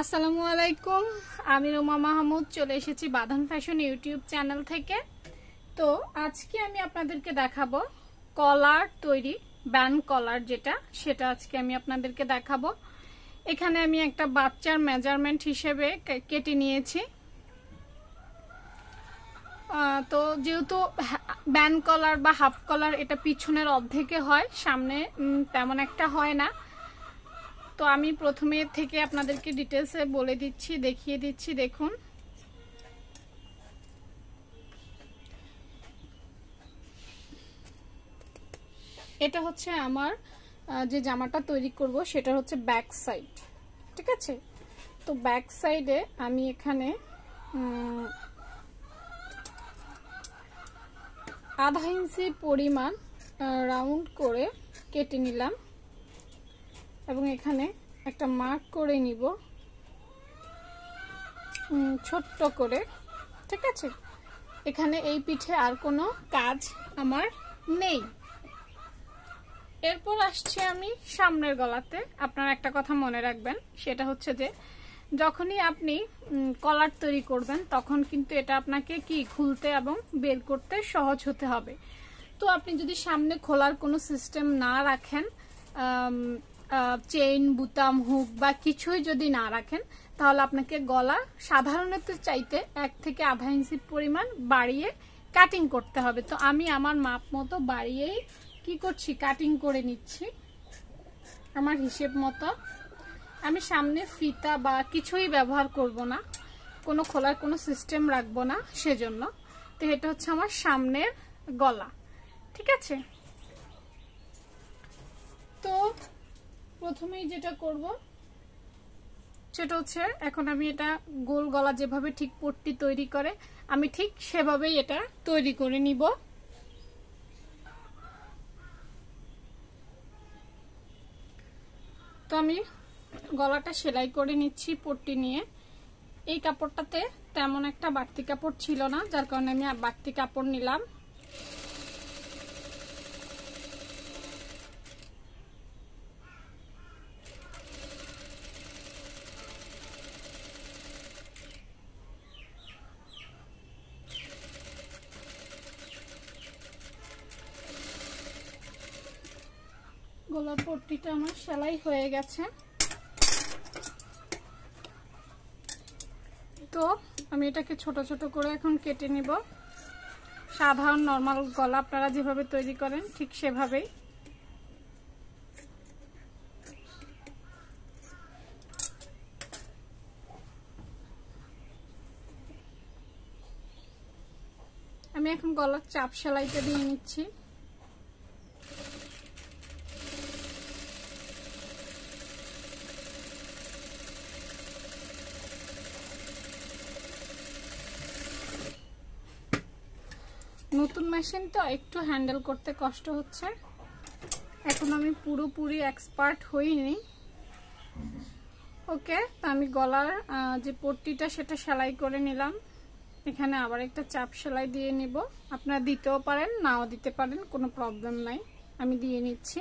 আসসালামু আলাইকুম। আমি রোমা মাহমুদ, চলে এসেছি বাঁধন ফ্যাশন ইউটিউব চ্যানেল থেকে। তো আজকে আমি আপনাদেরকে দেখাবো কলার তৈরি ব্যান কলার যেটা, সেটা আজকে আমি আপনাদেরকে দেখাবো। এখানে আমি একটা বাচ্চার মেজারমেন্ট হিসেবে কেটে নিয়েছি। তো যেহেতু ব্যান কলার বা হাফ কলার এটা পিছনের অর্ধেকে হয়, সামনে তেমন একটা হয় না। তো আমি প্রথমে থেকে আপনাদেরকে ডিটেলসে বলে দিচ্ছি, দেখিয়ে দিচ্ছি, দেখুন। এটা হচ্ছে আমার যে জামাটা তৈরি করব সেটা হচ্ছে ব্যাক সাইড ঠিক আছে? তো ব্যাক সাইডে আমি এখানে আধা ইঞ্চি পরিমাণ রাউন্ড করে কেটে নিলাম। এবং এখানে একটা মার্ক করে নিব। ছোট্ট করে, ঠিক আছে? এখানে এই পিঠে আর কোনো কাজ আমার নেই। এরপর আসছে আমি সামনের গলাতে। আপনার একটা কথা মনে রাখবেন, সেটা হচ্ছে যে, যখনই আপনি কলার তৈরি করবেন, তখন কিন্তু এটা আপনাকে কি খুলতে এবং বের করতে সহজ হতে হবে। তো আপনি যদি সামনে খোলার কোনো সিস্টেম না রাখেন চেইন, বুতাম, হুক বা কিছুই যদি না রাখেন, তাহলে আপনাকে গলা সাধারণত চাইতে এক থেকে আধা ইঞ্চি পরিমাণ বাড়িয়ে কাটিং করতে হবে। তো আমি আমার মাপ মতো বাড়িয়েই কি করছি কাটিং করে নিচ্ছি, আমার হিসেব মতো। আমি সামনে ফিতা বা কিছুই ব্যবহার করব না, কোনো খোলার কোনো সিস্টেম রাখব না সেজন্য। তো এটা হচ্ছে আমার সামনের গলা, ঠিক আছে? তো প্রথমেই যেটা করব, সেটা হচ্ছে এখন আমি এটা গোল গলা যেভাবে ঠিক পট্টি তৈরি করে, আমি ঠিক সেভাবেই এটা তৈরি করে নিব। তো আমি গলাটা সেলাই করে নিচ্ছি পট্টি নিয়ে। এই কাপড়টাতে তেমন একটা বাড়তি কাপড় ছিল না, যার কারণে আমি বাড়তি কাপড় নিলাম। পট্টিটা আমার সেলাই হয়ে গেছে। তো আমি এটাকে ছোট ছোট করে এখন কেটে নিব। সাধারণ, নর্মাল গলা আপনারা যেভাবে তৈরি করেন, ঠিক সেভাবেই। আমি এখন গলার চাপ সেলাইটা দিয়ে নিচ্ছি। নতুন মেশিন তো একটু হ্যান্ডেল করতে কষ্ট হচ্ছে। এখন আমি পুরোপুরি এক্সপার্ট হইনি। ওকে, তো আমি গলার যে পট্টিটা সেটা সেলাই করে নিলাম। এখানে আবার একটা চাপ সেলাই দিয়ে নিব। আপনারা দিতেও পারেন, নাও দিতে পারেন, কোনো প্রবলেম নাই। আমি দিয়ে নিচ্ছি।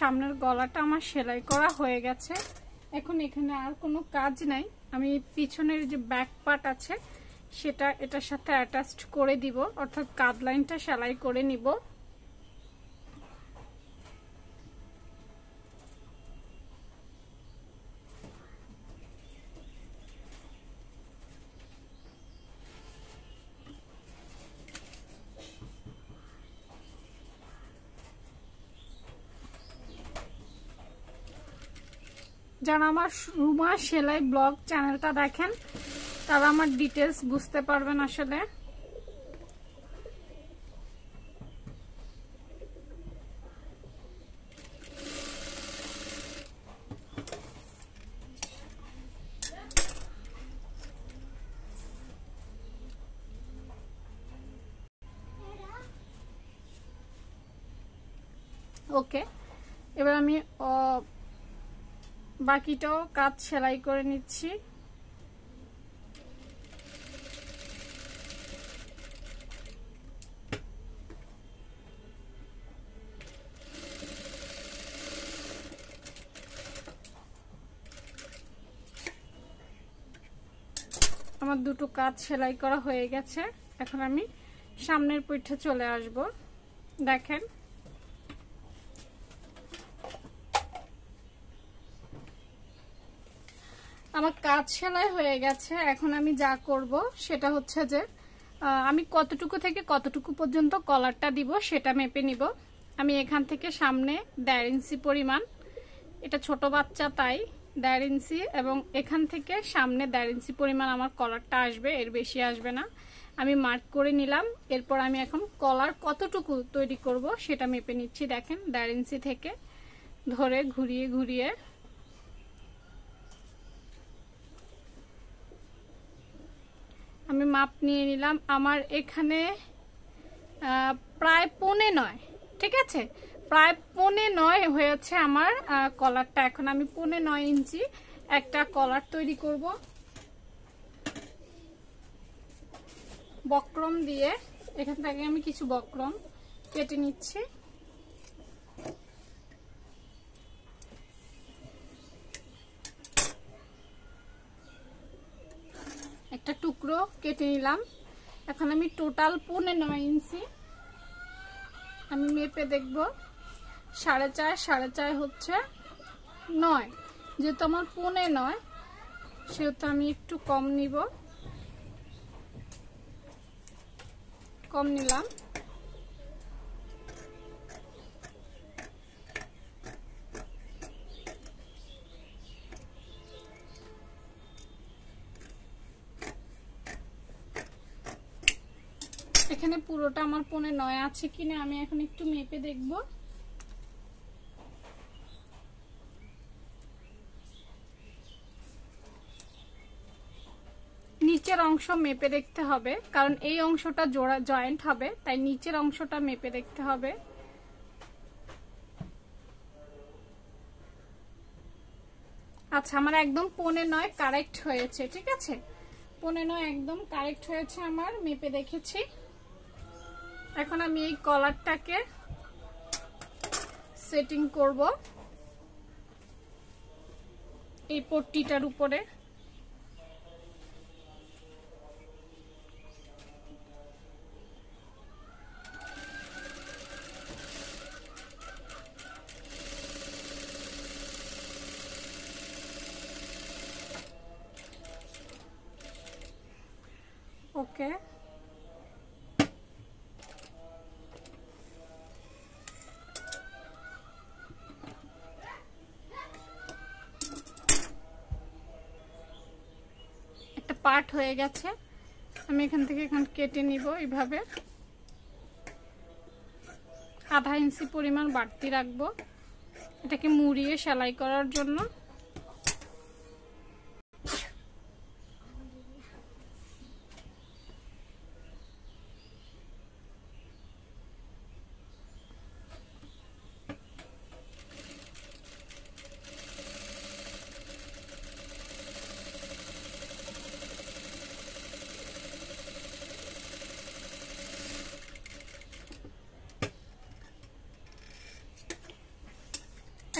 সামনের গলাটা আমার সেলাই করা হয়ে গেছে। এখন এখানে আর কোনো কাজ নাই। আমি পিছনের যে ব্যাক পার্ট আছে, সেটা এটার সাথে অ্যাটাচড করে দিব, অর্থাৎ কাদ লাইনটা সেলাই করে নিব। যারা আমার রুমা সেলাই ব্লগ চ্যানেলটা দেখেন, তারা আমার ডিটেলস বুঝতে পারবেন আসলে। ওকে এবার আমি বাকিটাও কাজ সেলাই করে নিচ্ছি। আমার দুটো কাজ সেলাই করা হয়ে গেছে। এখন আমি সামনের পিঠে চলে আসব। দেখেন। আমার কাজ সেলাই হয়ে গেছে এখন আমি যা করব সেটা হচ্ছে যে আমি কতটুকু থেকে কতটুকু পর্যন্ত কলারটা দিব সেটা মেপে নিব। আমি এখান থেকে সামনে দেড় ইঞ্চি পরিমাণ, এটা ছোট বাচ্চা তাই, দেড় ইঞ্চি, এবং এখান থেকে সামনে দেড় ইঞ্চি পরিমাণ আমার কলারটা আসবে, এর বেশি আসবে না। আমি মার্ক করে নিলাম, এরপর আমি এখন কলার কতটুকু তৈরি করব সেটা মেপে নিচ্ছি, দেখেন দেড় ইঞ্চি থেকে ধরে ঘুরিয়ে ঘুরিয়ে আমি মাপ নিয়ে নিলাম। আমার এখানে প্রায় পৌনে নয়, ঠিক আছে? প্রায় পৌনে নয় হয়েছে আমার কলারটা। এখন আমি পৌনে নয় ইঞ্চি একটা কলার তৈরি করব। বক্রম দিয়ে, এখান থেকে আমি কিছু বক্রম কেটে নিচ্ছি একটা টুকরো কেটে নিলাম। এখন আমি টোটাল পৌনে নয় ইঞ্চি। আমি মেপে দেখব। সাড়ে চার সাড়ে চার হচ্ছে নয়। যেহেতু আমার পৌনে নয়, সেহেতু আমি একটু কম নিব। কম নিলাম। পুরোটা আমার পনে নয় আছে কিনা আমি এখন একটু মেপে দেখব। নিচের অংশ মেপে দেখতে হবে, কারণ এই অংশটা জোড়া জয়েন্ট হবে, তাই নিচের অংশটা মেপে দেখতে হবে। আচ্ছা আমার একদম পনে নয় কারেক্ট হয়েছে, ঠিক আছে? পনে নয়, একদম কারেক্ট হয়েছে আমার, মেপে দেখেছি। এখন আমি এই কলারটাকে সেটিং করব এই পট্টিটার উপরে। ওকে পার্ট হয়ে গেছে। আমি এখান থেকে এখান কেটে নিব এইভাবে। আধা ইঞ্চি পরিমাণ বাড়তি রাখব। এটাকে মুড়িয়ে সেলাই করার জন্য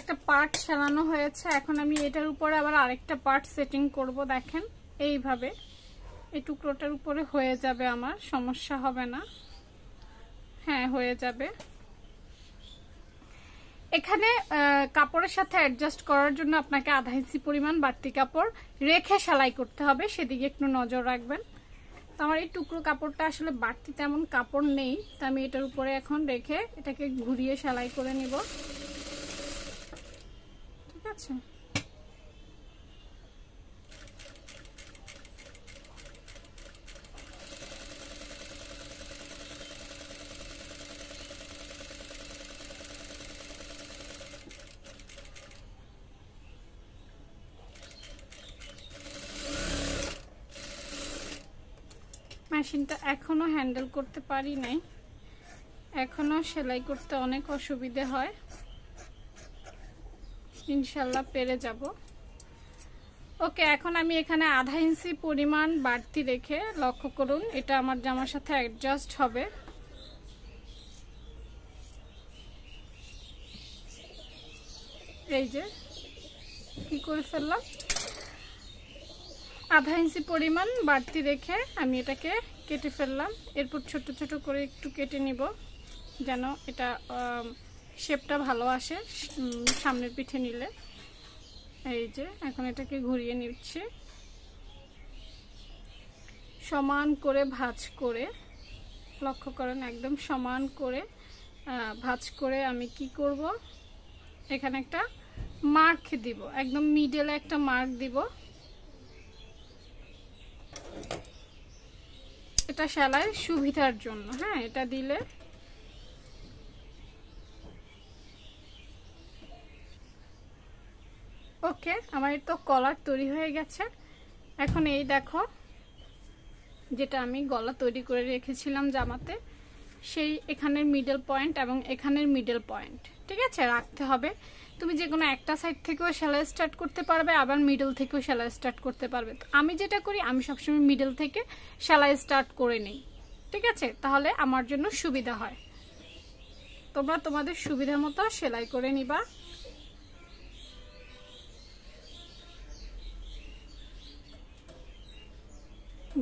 একটা পার্ট সারানো হয়েছে। এখন আমি এটার উপরে আবার আরেকটা পার্ট সেটিং করব, দেখেন। এইভাবে। এই টুকরোটার উপরে হয়ে যাবে আমার, সমস্যা হবে না। হ্যাঁ হয়ে যাবে। এখানে কাপড়ের সাথে অ্যাডজাস্ট করার জন্য আপনাকে আধা ইঞ্চি পরিমাণ বাড়তি কাপড় রেখে সেলাই করতে হবে। সেদিকে একটু নজর রাখবেন। তো আমার এই টুকরো কাপড়টা আসলে বাড়তি তেমন কাপড় নেই। তো আমি এটার উপরে এখন রেখে এটাকে ঘুরিয়ে সেলাই করে নিব। ঠিক মেশিনটা এখনও হ্যান্ডেল করতে পারি নাই। এখনও সেলাই করতে অনেক অসুবিধে হয়। ইনশাল্লাহ পেরে যাব। ওকে, এখন আমি এখানে আধা ইঞ্চি পরিমাণ বাড়তি রেখে লক্ষ্য করুন, এটা আমার জামার সাথে অ্যাডজাস্ট হবে। এই যে, কি করে ফেললাম? আধা ইঞ্চি পরিমাণ বাড়তি রেখে আমি এটাকে কেটে ফেললাম। এরপর ছোট ছোট করে একটু কেটে নিব, যেন এটা শেপটা ভালো আসে সামনের পিঠে নিলে। এই যে, এখন এটাকে ঘুরিয়ে নিচ্ছি। সমান করে ভাজ করে, লক্ষ্য করেন, একদম সমান করে ভাজ করে আমি কি করব? এখানে একটা মার্ক দিব, একদম মিডলে একটা মার্ক দিব। এটা সেলাই সুবিধার জন্য হ্যাঁ এটা দিলে ওকে, আমার তো কলার তৈরি হয়ে গেছে। এখন এই দেখো, যেটা আমি গলা তৈরি করে রেখেছিলাম জামাতে, সেই এখানের মিডল পয়েন্ট এবং এখানের মিডল পয়েন্ট ঠিক আছে? রাখতে হবে। তুমি যে কোনো একটা সাইড থেকেও সেলাই স্টার্ট করতে পারবে, আবার মিডল থেকেও সেলাই স্টার্ট করতে পারবে। তো আমি যেটা করি, আমি সবসময় মিডল থেকে সেলাই স্টার্ট করে নিই, ঠিক আছে? তাহলে আমার জন্য সুবিধা হয়। তোমরা তোমাদের সুবিধা মতো সেলাই করে নিবা।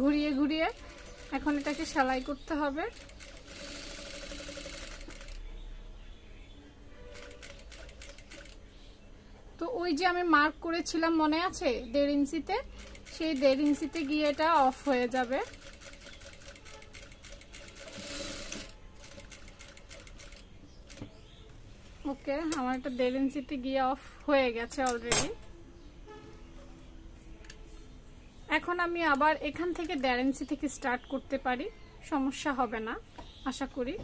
ঘুরিয়ে ঘুরিয়ে এখন এটাকে সেলাই করতে হবে। তো ওই যে আমি মার্ক করেছিলাম, মনে আছে? দেড় ইঞ্চিতে? সেই দেড় ইঞ্চিতে গিয়ে এটা অফ হয়ে যাবে। ওকে, আমার এটা দেড় ইঞ্চিতে গিয়ে অফ হয়ে গেছে অলরেডি এখন আমি আবার এখান থেকে দেড় ইঞ্চি থেকে স্টার্ট করতে পারি, সমস্যা হবে না, আশা করি।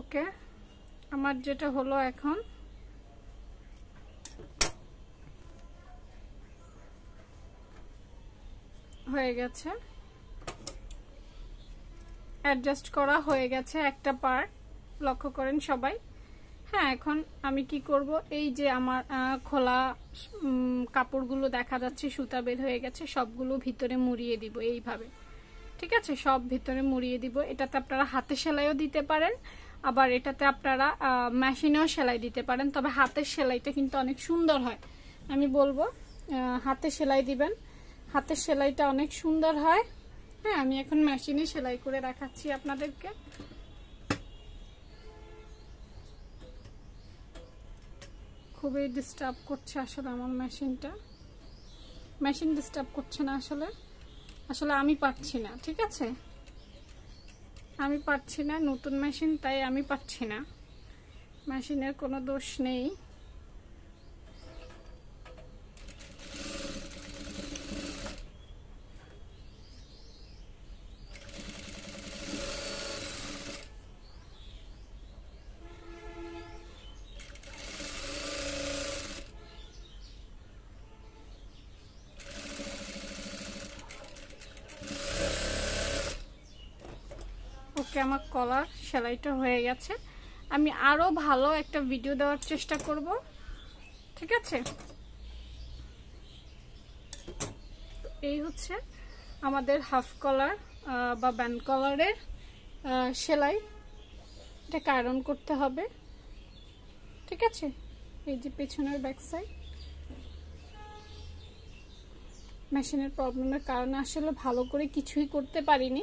ওকে, আমার যেটা হলো এখন। হয়ে গেছে। অ্যাডজাস্ট করা হয়ে গেছে একটা পার্ট লক্ষ্য করেন সবাই। হ্যাঁ এখন আমি কি করব? এই যে আমার খোলা কাপড়গুলো দেখা যাচ্ছে, সুতা বের হয়ে গেছে, সবগুলো ভিতরে মুড়িয়ে দিব এইভাবে। ঠিক আছে? সব ভিতরে মুড়িয়ে দিব। এটাতে আপনারা হাতে সেলাইও দিতে পারেন। আবার এটাতে আপনারা মেশিনেও সেলাই দিতে পারেন, তবে হাতের সেলাইটা কিন্তু অনেক সুন্দর হয়। আমি বলব হাতে সেলাই দিবেন, হাতের সেলাইটা অনেক সুন্দর হয়। হ্যাঁ আমি এখন মেশিনে সেলাই করে দেখাচ্ছি আপনাদেরকে। খুবই ডিস্টার্ব করছে আসলে আমার মেশিনটা মেশিন ডিস্টার্ব করছে না আসলে। আসলে আমি পাচ্ছি না, ঠিক আছে? আমি পাচ্ছি না নতুন মেশিন তাই আমি পাচ্ছি না। মেশিনের কোনো দোষ নেই। আমার কলার সেলাইটা হয়ে গেছে। আমি আরও ভালো একটা ভিডিও দেওয়ার চেষ্টা করব। ঠিক আছে? এই হচ্ছে আমাদের হাফ কলার বা ব্যান্ড কলারের সেলাই। এটা আয়রন করতে হবে। ঠিক আছে? এই যে পেছনের ব্যাক সাইড মেশিনের প্রবলেমের কারণে আসলে ভালো করে কিছুই করতে পারিনি।